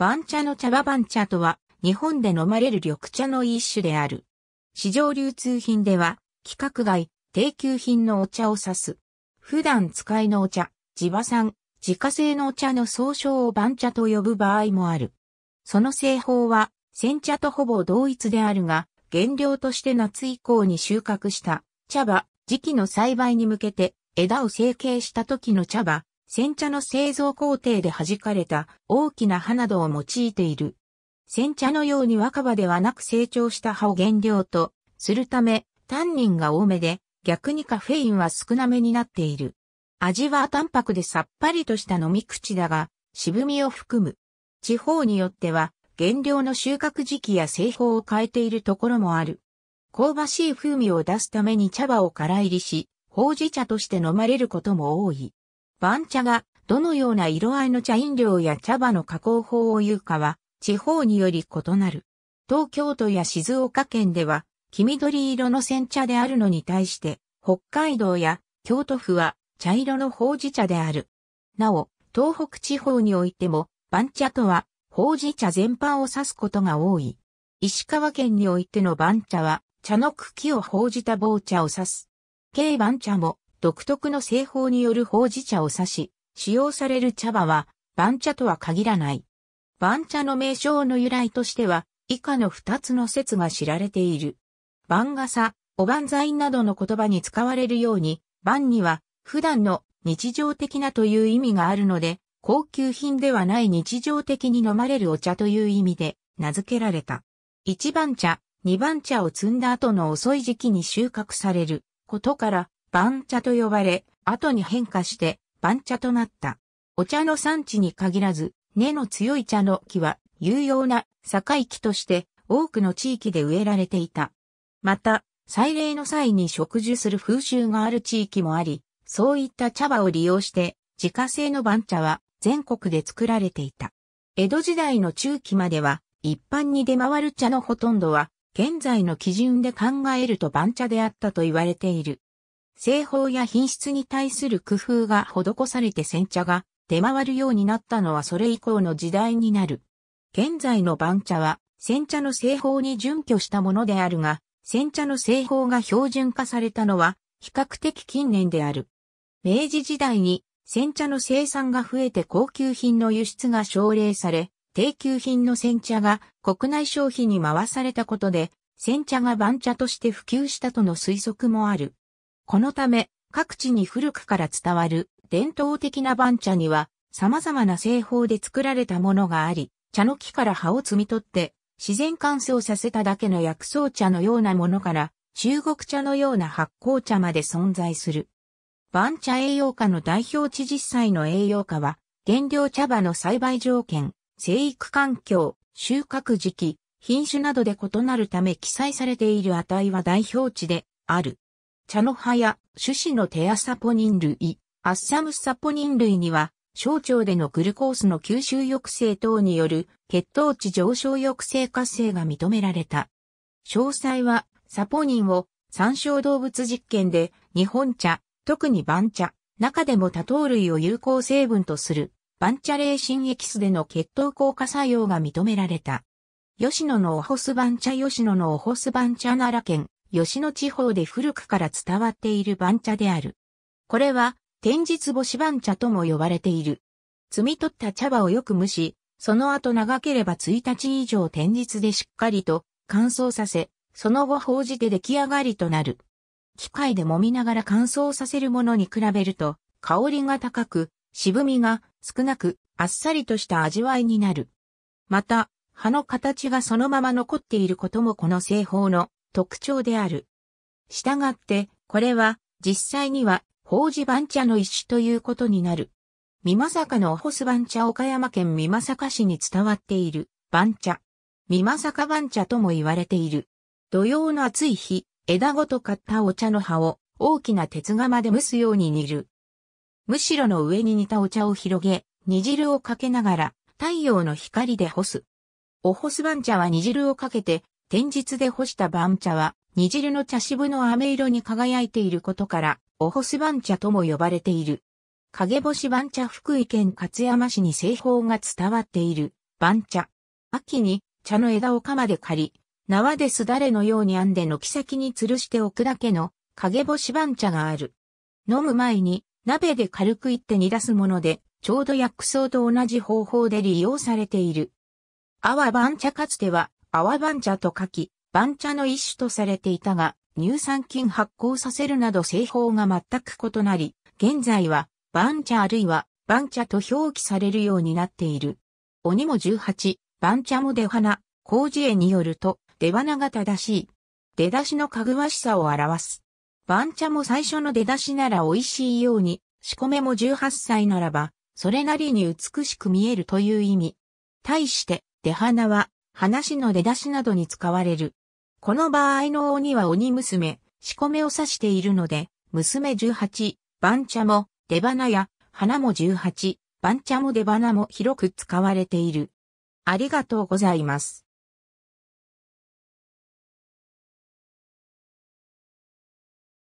番茶の茶葉番茶とは、日本で飲まれる緑茶の一種である。市場流通品では、規格外、低級品のお茶を指す。普段使いのお茶、地場産、自家製のお茶の総称を番茶と呼ぶ場合もある。その製法は、煎茶とほぼ同一であるが、原料として夏以降に収穫した茶葉、時期の栽培に向けて枝を成形した時の茶葉、煎茶の製造工程で弾かれた大きな葉などを用いている。煎茶のように若葉ではなく成長した葉を原料とするため、タンニンが多めで、逆にカフェインは少なめになっている。味は淡白でさっぱりとした飲み口だが、渋みを含む。地方によっては、原料の収穫時期や製法を変えているところもある。香ばしい風味を出すために茶葉を空入りし、ほうじ茶として飲まれることも多い。番茶がどのような色合いの茶飲料や茶葉の加工法を言うかは、地方により異なる。東京都や静岡県では、黄緑色の煎茶であるのに対して、北海道や京都府は茶色のほうじ茶である。なお、東北地方においても、番茶とはほうじ茶全般を指すことが多い。石川県においての番茶は、茶の茎をほうじた棒茶を指す。軽番茶も独特の製法によるほうじ茶を指し、使用される茶葉は番茶とは限らない。番茶の名称の由来としては、以下の二つの説が知られている。番傘、おばんざいなどの言葉に使われるように、番には普段の日常的なという意味があるので、高級品ではない日常的に飲まれるお茶という意味で名付けられた。一番茶、二番茶を摘んだ後の遅い時期に収穫されることから番茶と呼ばれ、後に変化して番茶となった。お茶の産地に限らず、根の強い茶の木は有用な境木として多くの地域で植えられていた。また、祭礼の際に植樹する風習がある地域もあり、そういった茶葉を利用して自家製の番茶は全国で作られていた。江戸時代の中期までは、一般に出回る茶のほとんどは、現在の基準で考えると番茶であったと言われている。製法や品質に対する工夫が施されて煎茶が出回るようになったのはそれ以降の時代になる。現在の番茶は煎茶の製法に準拠したものであるが、煎茶の製法が標準化されたのは比較的近年である。明治時代に煎茶の生産が増えて高級品の輸出が奨励され、低級品の煎茶が国内消費に回されたことで、煎茶が番茶として普及したとの推測もある。このため、各地に古くから伝わる伝統的な番茶には様々な製法で作られたものがあり、茶の木から葉を摘み取って自然乾燥させただけの薬草茶のようなものから中国茶のような発酵茶まで存在する。番茶栄養価の代表値実際の栄養価は、原料茶葉の栽培条件、生育環境、収穫時期、品種などで異なるため記載されている値は代表値である。茶の葉や種子のテアサポニン類、アッサムサポニン類には、小腸でのグルコースの吸収抑制等による血糖値上昇抑制活性が認められた。詳細は、サポニンを参照動物実験で日本茶、特に番茶、中でも多糖類を有効成分とする、番茶レーシンエキスでの血糖効果作用が認められた。吉野のオホス番茶吉野のオホス番茶奈良県、吉野地方で古くから伝わっている番茶である。これは、天日干し番茶とも呼ばれている。摘み取った茶葉をよく蒸し、その後長ければ1日以上天日でしっかりと乾燥させ、その後放じて出来上がりとなる。機械で揉みながら乾燥させるものに比べると、香りが高く、渋みが少なく、あっさりとした味わいになる。また、葉の形がそのまま残っていることもこの製法の特徴である。したがって、これは実際には、法事番茶の一種ということになる。美作のおほす番茶岡山県美作市に伝わっている番茶。美作番茶とも言われている。土曜の暑い日、枝ごと買ったお茶の葉を大きな鉄釜で蒸すように煮る。むしろの上に煮たお茶を広げ、煮汁をかけながら太陽の光で干す。お干す番茶は煮汁をかけて、天日で干した番茶は煮汁の茶渋の飴色に輝いていることから、お干す番茶とも呼ばれている。影干し番茶福井県勝山市に製法が伝わっている。番茶。秋に茶の枝を鎌で刈り、縄ですだれのように編んで軒先に吊るしておくだけの影干し番茶がある。飲む前に鍋で軽くいって煮出すもので、ちょうど薬草と同じ方法で利用されている。泡番茶かつては泡番茶と書き、番茶の一種とされていたが、乳酸菌発酵させるなど製法が全く異なり、現在は番茶あるいは番茶と表記されるようになっている。鬼も18、番茶も出花、工事絵によると、出花が正しい。出だしのかぐわしさを表す。番茶も最初の出だしなら美味しいように、仕込めも18歳ならば、それなりに美しく見えるという意味。対して、出花は、話の出だしなどに使われる。この場合の鬼は鬼娘、仕込めを指しているので、娘18、番茶も、出花や、花も18、番茶も出花も広く使われている。ありがとうございます。